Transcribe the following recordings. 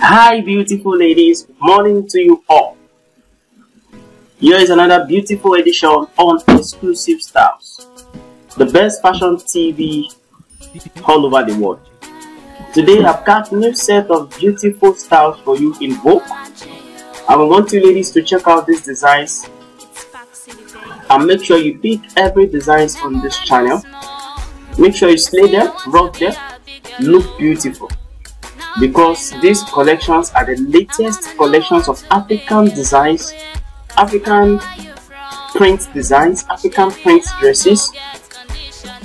Hi, beautiful ladies. Morning to you all. Here is another beautiful edition on Xclusive Styles, the best fashion TV all over the world. Today, I've got new set of beautiful styles for you in Vogue. I want you ladies to check out these designs and make sure you pick every designs on this channel. Make sure you slay them, rock them, look beautiful because these collections are the latest collections of African designs, African print designs, African print dresses,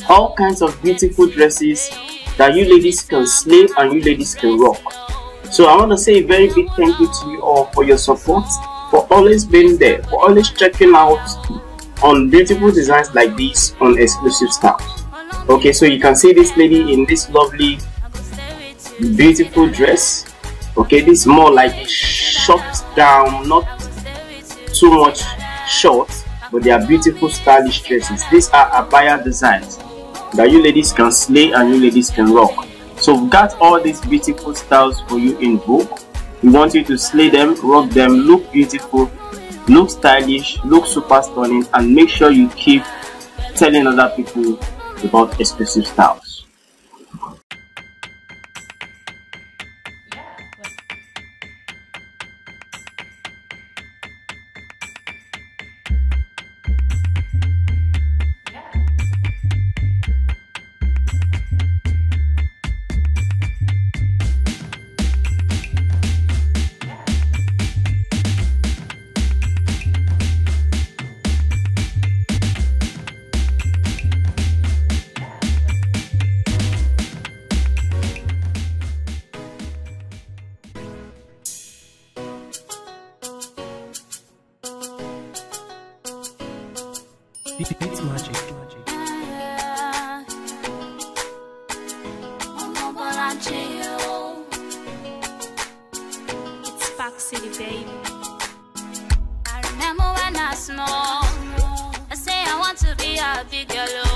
all kinds of beautiful dresses that you ladies can slay and you ladies can rock. So I want to say a very big thank you to you all for your support, for always being there, for always checking out on beautiful designs like this on Xclusive Styles. Okay, so you can see this lady in this lovely beautiful dress okay? This is more like short down not too much short but they are beautiful stylish dresses. These are abaya designs that you ladies can slay and you ladies can rock. So we've got all these beautiful styles for you in Vogue we want you to slay them rock them look beautiful look stylish look super stunning and make sure you keep telling other people about Xclusive Styles It's magic. It's Park City, baby. I remember when I was small. I say I want to be a big girl. Oh.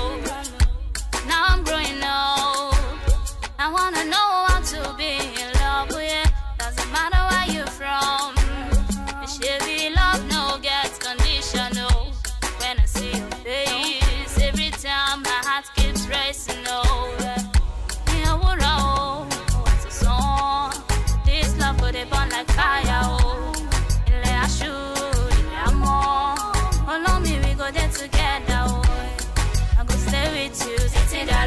Stay with you,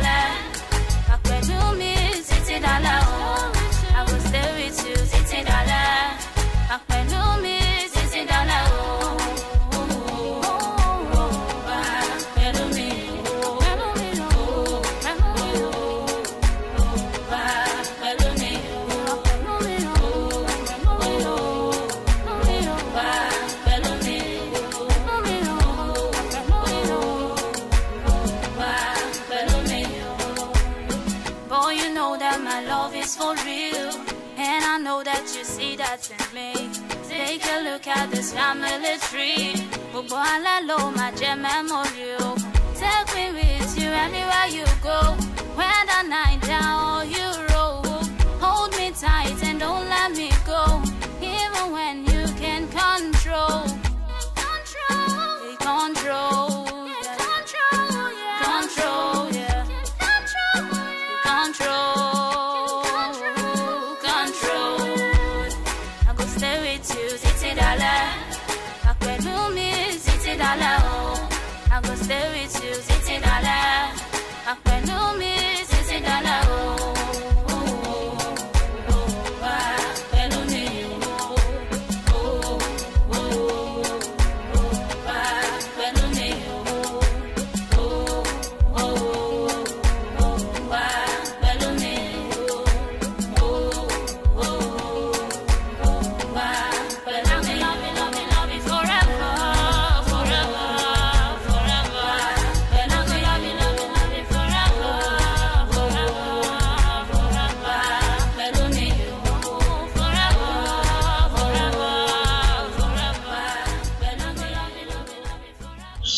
know that my love is for real. And I know that you see that in me. Take a look at this family tree. Gbogbo alẹ́ ló máa jẹ́ memory o. Take me with you anywhere you go. Whether night down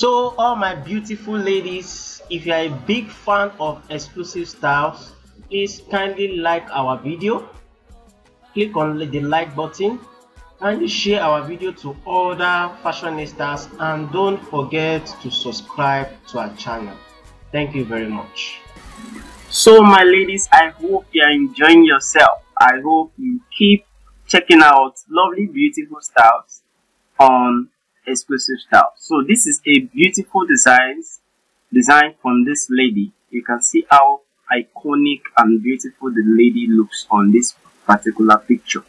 So, all my beautiful ladies, if you are a big fan of Xclusive Styles, please kindly like our video. Click on the like button and share our video to other fashionistas and don't forget to subscribe to our channel. Thank you very much. So my ladies i hope you are enjoying yourself. I hope you keep checking out lovely beautiful styles on Xclusive Style. So this is a beautiful design, design from this lady. You can see how iconic and beautiful the lady looks on this particular picture.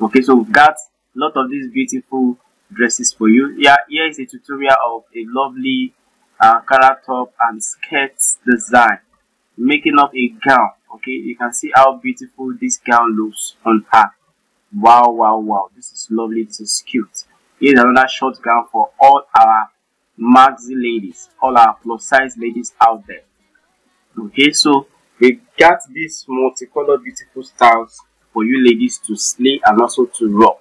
Okay so we've got a lot of these beautiful dresses for you. Yeah here is a tutorial of a lovely uh, color top and skirt design making up a gown. Okay you can see how beautiful this gown looks on her. Wow wow wow. This is lovely. This is cute here's another short gown for all our maxi ladies all our plus size ladies out there. Okay so we got these multicolored beautiful styles for you ladies to slay and also to rock.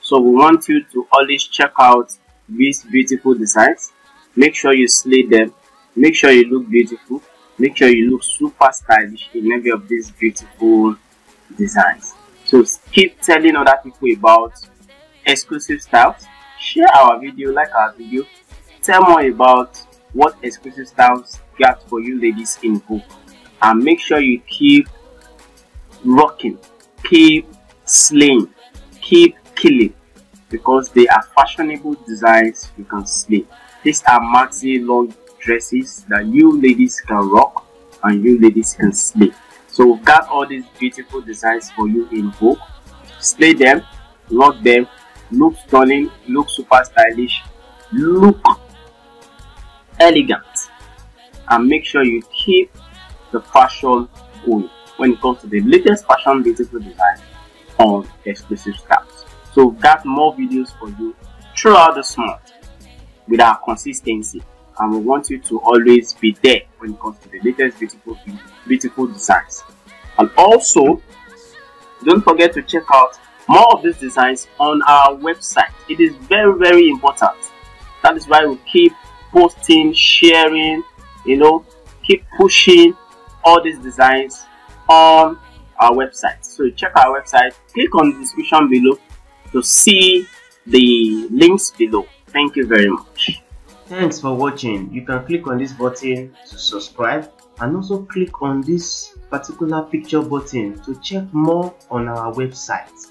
So we want you to always check out these beautiful designs. Make sure you slay them. Make sure you look beautiful. Make sure you look super stylish in every of these beautiful designs. So keep telling other people about Xclusive Styles share our video like our video. Tell more about what Xclusive Styles got for you ladies in book and make sure you keep rocking keep slaying keep killing because they are fashionable designs you can slay. These are maxi long dresses that you ladies can rock and you ladies can slay. So we've got all these beautiful designs for you in book slay them rock them look stunning look super stylish look elegant and make sure you keep the fashion going when it comes to the latest fashion beautiful design on Xclusive Styles. So we've got more videos for you throughout the month with our consistency and we want you to always be there when it comes to the latest beautiful beautiful designs. And also don't forget to check out more of these designs on our website. It is very very important. That is why we keep posting, sharing, you know, keep pushing all these designs on our website. So check our website, click on the description below to see the links below. Thank you very much. Thanks for watching. You can click on this button to subscribe and also click on this particular picture button to check more on our website.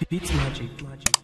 Beats magic. magic.